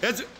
That's it.